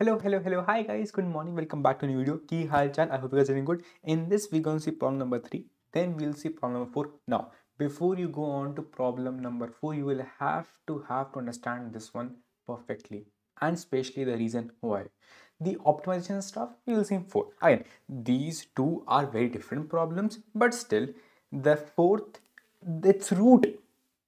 Hello, hello, hello. Hi guys, good morning. Welcome back to a new video. Ki hal chal? I hope you guys are doing good. In this, we're going to see problem number three. Then we'll see problem number four. Now, before you go on to problem number four, you will have to have to understand this one perfectly and especially the reason why. The optimization stuff we will see in four. Again, these two are very different problems, but still, the fourth, its root,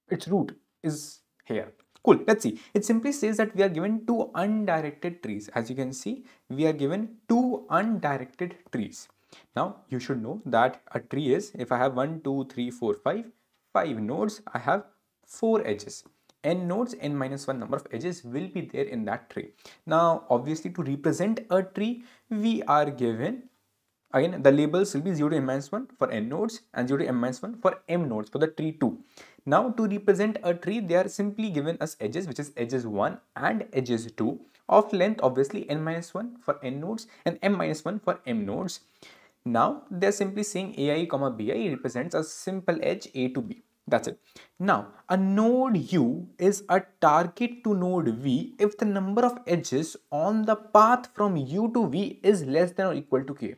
its root is here Cool. Let's see. It simply says that we are given two undirected trees. As you can see, we are given two undirected trees. Now, you should know that a tree is, if I have 1, 2, 3, 4, 5, 5 nodes, I have 4 edges. n nodes, n minus 1 number of edges will be there in that tree. Now, obviously to represent a tree, we are given Again, the labels will be 0 to m minus 1 for n nodes and 0 to m minus 1 for m nodes for the tree 2. Now, to represent a tree, they are simply given as edges, which is edges 1 and edges 2 of length, obviously n minus 1 for n nodes and m minus 1 for m nodes. Now, they are simply saying ai comma bi represents a simple edge a to b. That's it. Now, a node U is a target to node V if the number of edges on the path from U to V is less than or equal to k.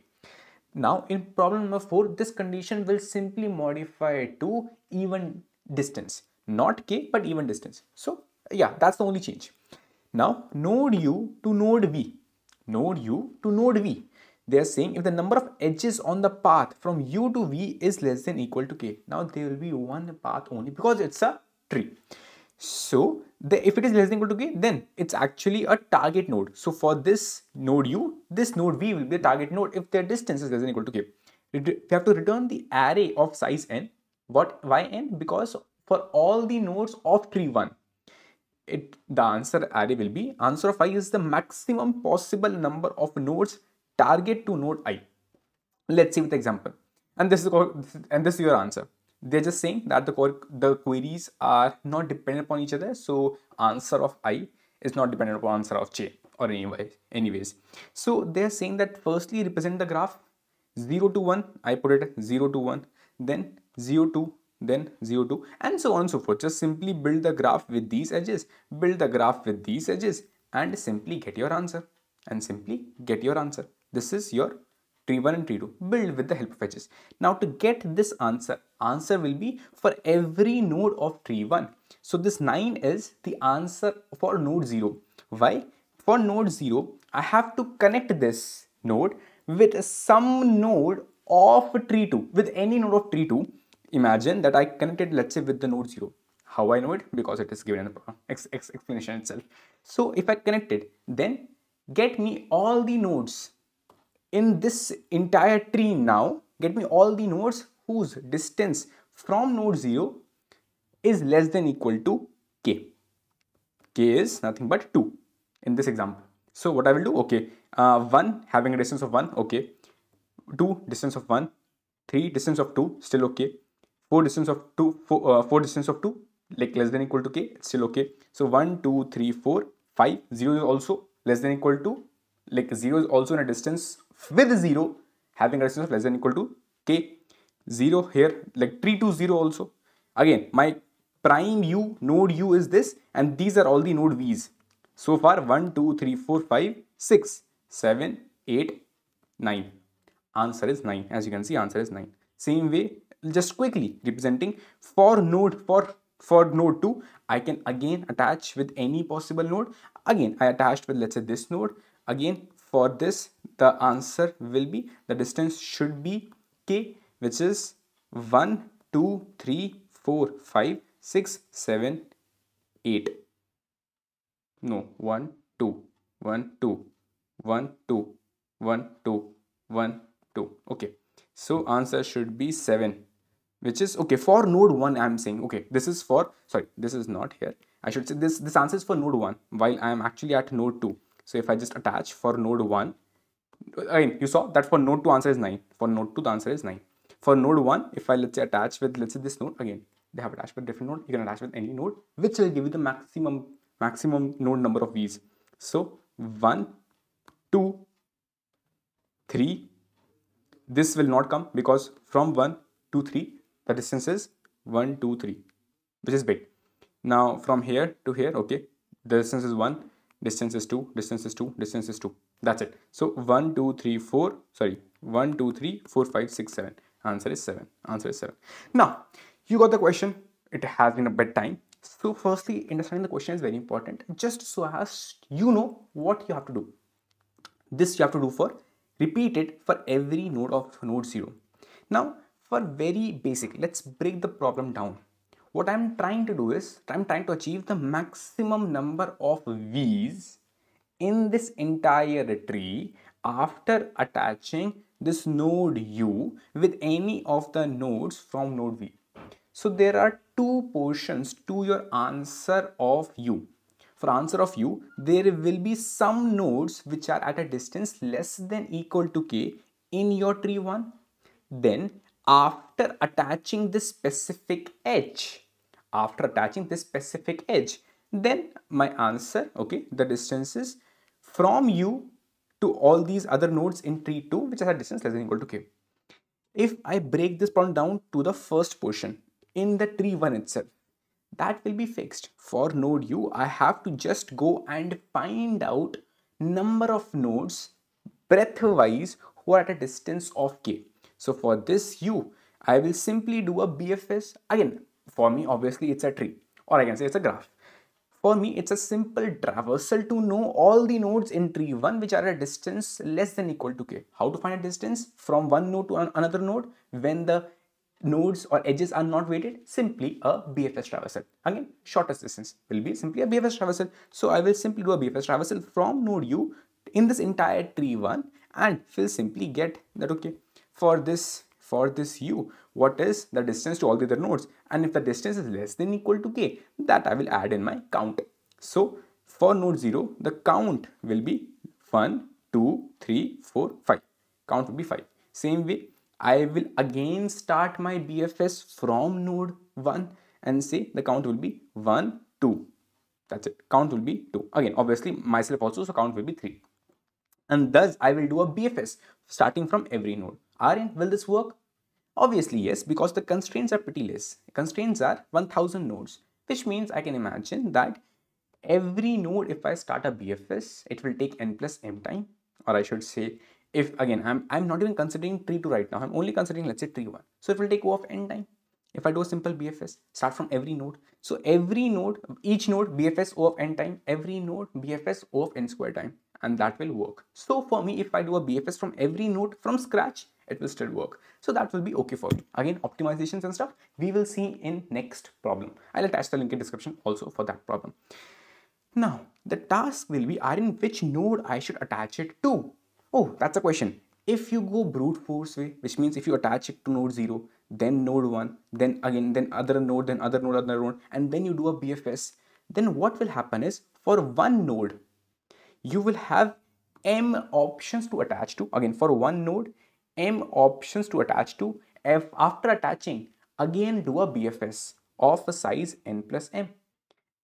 Now in problem number 4, this condition will simply modify to even distance. Not k but even distance. So yeah, that's the only change. Now node u to node v. Node u to node v. They are saying if the number of edges on the path from u to v is less than equal to k. Now there will be one path only because it's a tree. So the, if it is less than equal to k, then it's actually a target node. So for this node u, this node v will be a target node if their distance is less than equal to k. We have to return the array of size n. What why n? Because for all the nodes of tree 1, it the answer array will be answer of i is the maximum possible number of nodes target to node i. Let's see with example. And this is and this is your answer they're just saying that the, the queries are not dependent upon each other so answer of i is not dependent upon answer of j or anyway anyways so they're saying that firstly represent the graph 0 to 1 i put it 0 to 1 then 0 to then 0 to and so on and so forth just simply build the graph with these edges build the graph with these edges and simply get your answer and simply get your answer this is your tree 1 and tree 2 build with the help of edges. Now to get this answer, answer will be for every node of tree 1. So this 9 is the answer for node 0. Why? For node 0, I have to connect this node with some node of tree 2, with any node of tree 2. Imagine that I connected let's say with the node 0. How I know it? Because it is given in the explanation itself. So if I connect it, then get me all the nodes in this entire tree now, get me all the nodes whose distance from node 0 is less than equal to k. k is nothing but 2 in this example. So what I will do, okay, uh, 1 having a distance of 1, okay, 2 distance of 1, 3 distance of 2, still okay, 4 distance of 2, 4, uh, 4 distance of 2, like less than equal to k, still okay. So 1, 2, 3, 4, 5, 0 is also less than equal to, like 0 is also in a distance with 0 having a distance of less than equal to k. 0 here like 3 to 0 also. Again my prime u node u is this and these are all the node v's. So far 1 2 3 4 5 6 7 8 9 answer is 9 as you can see answer is 9 same way just quickly representing for node for for node 2 i can again attach with any possible node. Again i attached with let's say this node. Again for this the answer will be the distance should be k which is 1 2 3 4 5 6 7 8 no 1 2 1 2 1 2 1 2 1 2 okay. So answer should be 7 which is okay for node 1 i'm saying okay this is for sorry this is not here i should say this this answer is for node 1 while i am actually at node 2 so if I just attach for node 1, again, you saw that for node 2 answer is 9. For node 2 the answer is 9. For node 1, if I let's say attach with let's say this node, again, they have attached with different node, you can attach with any node, which will give you the maximum maximum node number of v's. So 1, 2, 3, this will not come because from 1 to 3, the distance is 1, 2, 3, which is big. Now from here to here, okay, the distance is 1, distance is 2 distance is 2 distance is 2 that's it. So 1 2 3 4 sorry 1 2 3 4 5 6 7 answer is 7 answer is 7 now you got the question. It has been a bit time. So firstly understanding the question is very important. Just so as you know what you have to do. This you have to do for repeat it for every node of node 0 now for very basic let's break the problem down what I'm trying to do is I'm trying to achieve the maximum number of V's in this entire tree after attaching this node U with any of the nodes from node V. So there are two portions to your answer of U. For answer of U, there will be some nodes which are at a distance less than equal to k in your tree 1. Then after attaching this specific edge, after attaching this specific edge then my answer okay the distance is from u to all these other nodes in tree 2 which has a distance less than equal to k. If i break this problem down to the first portion in the tree 1 itself that will be fixed. For node u i have to just go and find out number of nodes breadth wise who are at a distance of k so for this u i will simply do a bfs again for me, obviously, it's a tree or I can say it's a graph. For me, it's a simple traversal to know all the nodes in tree 1 which are at a distance less than equal to k. How to find a distance from one node to another node when the nodes or edges are not weighted? Simply a BFS traversal. Again, shortest distance will be simply a BFS traversal. So I will simply do a BFS traversal from node u in this entire tree 1 and will simply get that okay for this for this u what is the distance to all the other nodes and if the distance is less than equal to k that I will add in my count. So for node 0 the count will be 1, 2, 3, 4, 5. Count will be 5. Same way I will again start my BFS from node 1 and say the count will be 1, 2. That's it. Count will be 2. Again obviously myself also so count will be 3. And thus I will do a BFS starting from every node. Aryan, will this work? Obviously yes, because the constraints are pretty less. Constraints are 1000 nodes, which means I can imagine that every node, if I start a BFS, it will take n plus m time, or I should say, if again, I'm, I'm not even considering tree 2 right now, I'm only considering let's say tree 1. So it will take O of n time. If I do a simple BFS, start from every node. So every node, each node BFS O of n time, every node BFS O of n square time and that will work. So for me, if I do a BFS from every node from scratch, it will still work. So that will be okay for me. Again, optimizations and stuff, we will see in next problem. I'll attach the link in description also for that problem. Now, the task will be, are in which node I should attach it to? Oh, that's a question. If you go brute force way, which means if you attach it to node 0, then node 1, then again, then other node, then other node, other node, and then you do a BFS, then what will happen is for one node, you will have m options to attach to. Again for one node m options to attach to. F after attaching again do a bfs of a size n plus m.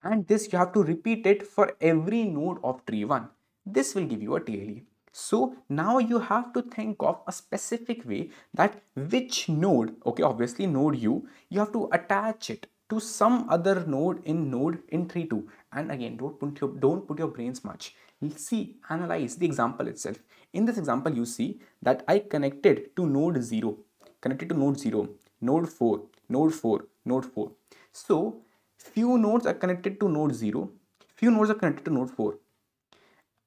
And this you have to repeat it for every node of tree 1 this will give you a TLE so now you have to think of a specific way that which node okay obviously node u you have to attach it to some other node in node in tree 2 and again don't put your don't put your brains much see, analyze the example itself. In this example, you see that I connected to node 0, connected to node 0, node 4, node 4, node 4. So, few nodes are connected to node 0, few nodes are connected to node 4.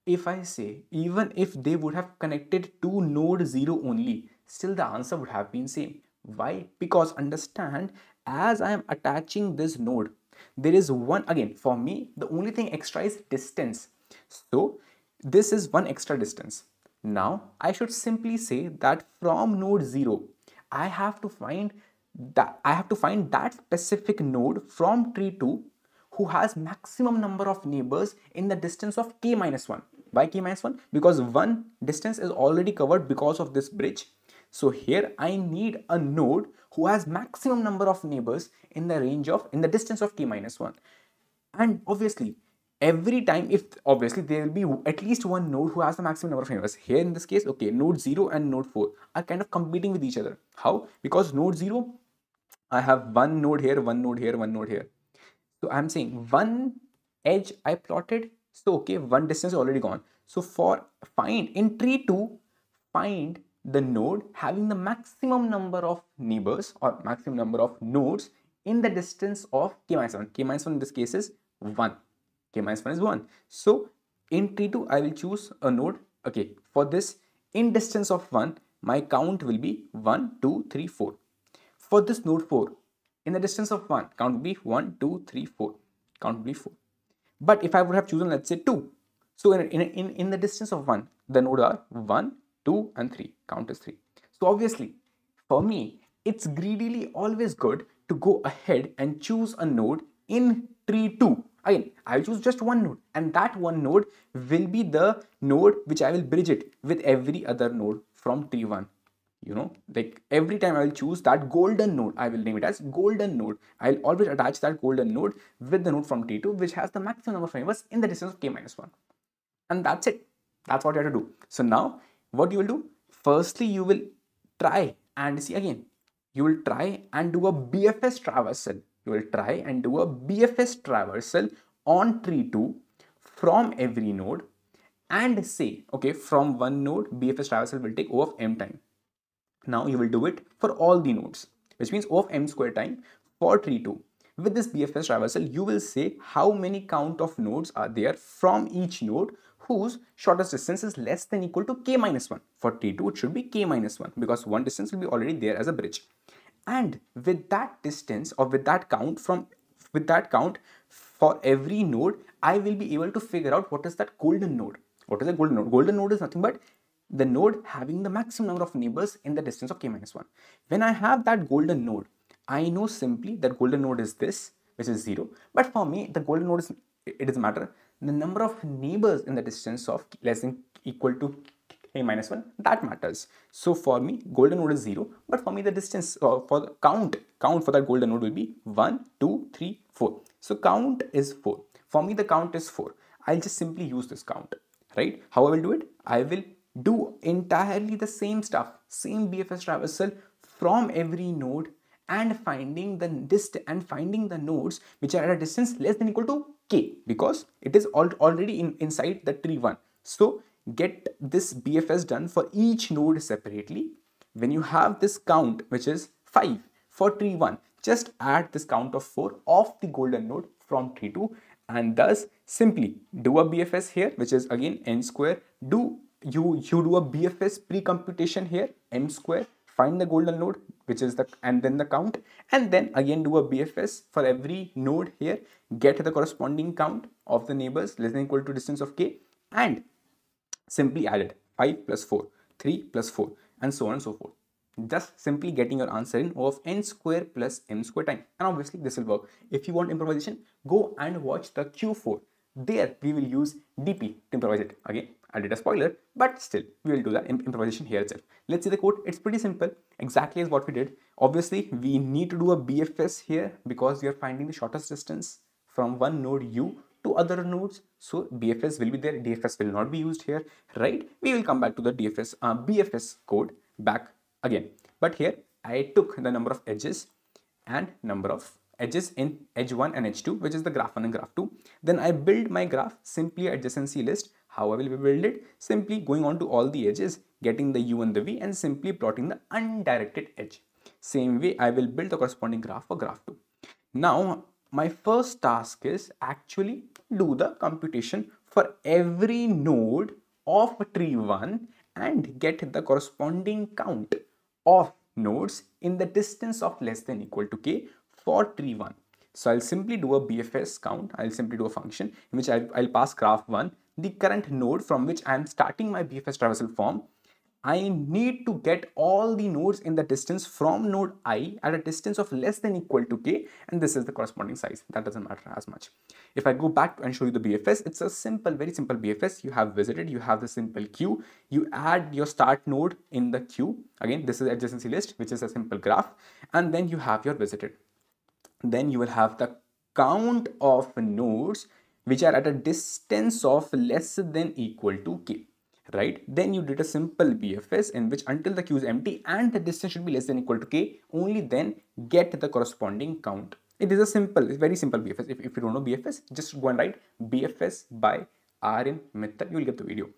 If I say, even if they would have connected to node 0 only, still the answer would have been same. Why? Because understand, as I am attaching this node, there is one, again, for me, the only thing extra is distance so this is one extra distance. Now I should simply say that from node 0, I have to find that I have to find that specific node from tree 2 who has maximum number of neighbors in the distance of k minus 1. Why k minus 1? Because one distance is already covered because of this bridge. So here I need a node who has maximum number of neighbors in the range of in the distance of k minus 1. And obviously every time if obviously there will be at least one node who has the maximum number of neighbors here in this case okay node 0 and node 4 are kind of competing with each other how because node 0 i have one node here one node here one node here so i'm saying one edge i plotted So, okay, one distance is already gone. So for find in tree 2, find the node having the maximum number of neighbors or maximum number of nodes in the distance of k minus 1. k minus 1 in this case is 1. K minus 1 is 1. So in tree 2, I will choose a node. Okay, for this in distance of 1, my count will be 1, 2, 3, 4. For this node 4, in the distance of 1, count will be 1, 2, 3, 4. Count will be 4. But if I would have chosen, let's say 2. So in, in, in, in the distance of 1, the nodes are 1, 2 and 3. Count is 3. So obviously, for me, it's greedily always good to go ahead and choose a node in tree 2. Again, I will choose just one node and that one node will be the node which I will bridge it with every other node from tree 1 you know like every time i will choose that golden node i will name it as golden node. I'll always attach that golden node with the node from t2 which has the maximum number of neighbors in the distance of k minus 1 and that's it. That's what you have to do. So now what you will do? Firstly you will try and see again you will try and do a bfs traversal you will try and do a bfs traversal on tree 2 from every node and say okay from one node bfs traversal will take o of m time now you will do it for all the nodes, which means O of m square time for tree 2. With this BFS traversal, you will say how many count of nodes are there from each node whose shortest distance is less than equal to k minus 1. For T2, it should be k minus 1 because one distance will be already there as a bridge. And with that distance or with that count from with that count for every node, I will be able to figure out what is that golden node. What is a golden node? Golden node is nothing but the node having the maximum number of neighbors in the distance of k minus 1. When I have that golden node, I know simply that golden node is this, which is 0. But for me, the golden node is, it doesn't matter. The number of neighbors in the distance of less than equal to k minus 1, that matters. So for me, golden node is 0. But for me, the distance uh, for the count, count for that golden node will be 1, 2, 3, 4. So count is 4. For me, the count is 4. I'll just simply use this count, right? How I will do it? I will do entirely the same stuff, same BFS traversal from every node and finding the dist and finding the nodes which are at a distance less than equal to k because it is al already in, inside the tree one. So get this BFS done for each node separately. When you have this count which is 5 for tree 1, just add this count of 4 of the golden node from tree 2 and thus simply do a BFS here which is again n square do you you do a bfs pre-computation here m square find the golden node which is the and then the count and then again do a bfs for every node here get the corresponding count of the neighbors less than equal to distance of k and simply add it 5 plus 4 3 plus 4 and so on and so forth just simply getting your answer in of n square plus m square time and obviously this will work if you want improvisation go and watch the q4 there we will use dp to improvise it again I did a spoiler, but still, we will do the improvisation here itself. Let's see the code. It's pretty simple, exactly as what we did. Obviously, we need to do a BFS here because we are finding the shortest distance from one node U to other nodes. So BFS will be there, DFS will not be used here, right? We will come back to the DFS, uh, BFS code back again. But here, I took the number of edges and number of edges in edge 1 and edge 2 which is the graph 1 and graph 2 then i build my graph simply adjacency list how I will build it? Simply going on to all the edges, getting the u and the v and simply plotting the undirected edge. Same way I will build the corresponding graph for graph 2. Now my first task is actually do the computation for every node of tree 1 and get the corresponding count of nodes in the distance of less than equal to k for tree 1. So I'll simply do a BFS count. I'll simply do a function in which I'll, I'll pass graph 1 the current node from which I am starting my BFS traversal form, I need to get all the nodes in the distance from node i at a distance of less than equal to k and this is the corresponding size. That doesn't matter as much. If I go back and show you the BFS, it's a simple, very simple BFS. You have visited, you have the simple queue, you add your start node in the queue. Again, this is adjacency list, which is a simple graph. And then you have your visited. Then you will have the count of nodes which are at a distance of less than equal to k right then you did a simple bfs in which until the queue is empty and the distance should be less than equal to k only then get the corresponding count it is a simple very simple bfs if, if you don't know bfs just go and write bfs by Aryan Mittal, you will get the video.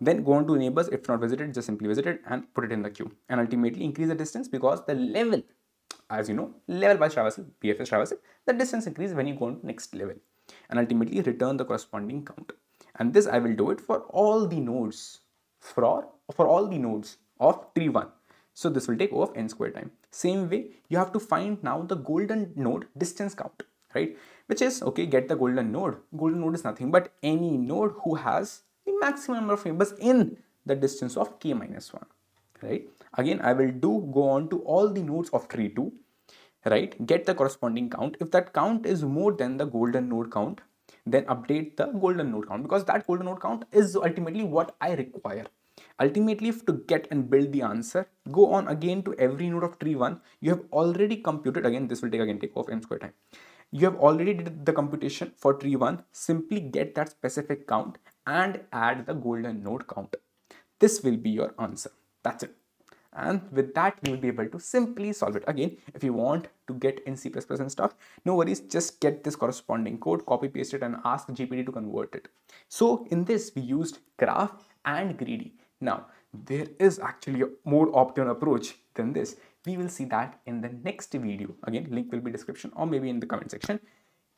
Then go on to neighbors. If not visited, just simply visit it and put it in the queue. And ultimately increase the distance because the level, as you know, level by traversal, BFS traversal, the distance increase when you go on to next level. And ultimately return the corresponding count. And this I will do it for all the nodes, for, for all the nodes of tree 1. So this will take O of n square time. Same way, you have to find now the golden node distance count, right? Which is, okay, get the golden node. Golden node is nothing but any node who has the maximum number of neighbors in the distance of k minus 1, right? Again, I will do go on to all the nodes of tree 2, right? Get the corresponding count. If that count is more than the golden node count, then update the golden node count because that golden node count is ultimately what I require. Ultimately, if to get and build the answer, go on again to every node of tree 1. You have already computed, again, this will take again take off m square time. You have already did the computation for tree 1. Simply get that specific count and add the golden node count. This will be your answer. That's it. And with that, you will be able to simply solve it. Again, if you want to get in C++ and stuff, no worries, just get this corresponding code, copy paste it and ask GPT to convert it. So in this, we used graph and greedy. Now, there is actually a more optimal approach than this. We will see that in the next video. Again, link will be description or maybe in the comment section.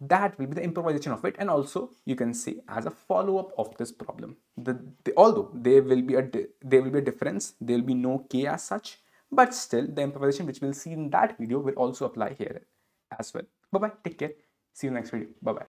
That will be the improvisation of it. And also you can say as a follow-up of this problem. The, the, although there will be a there will be a difference, there will be no k as such, but still the improvisation which we'll see in that video will also apply here as well. Bye-bye. Take care. See you next video. Bye-bye.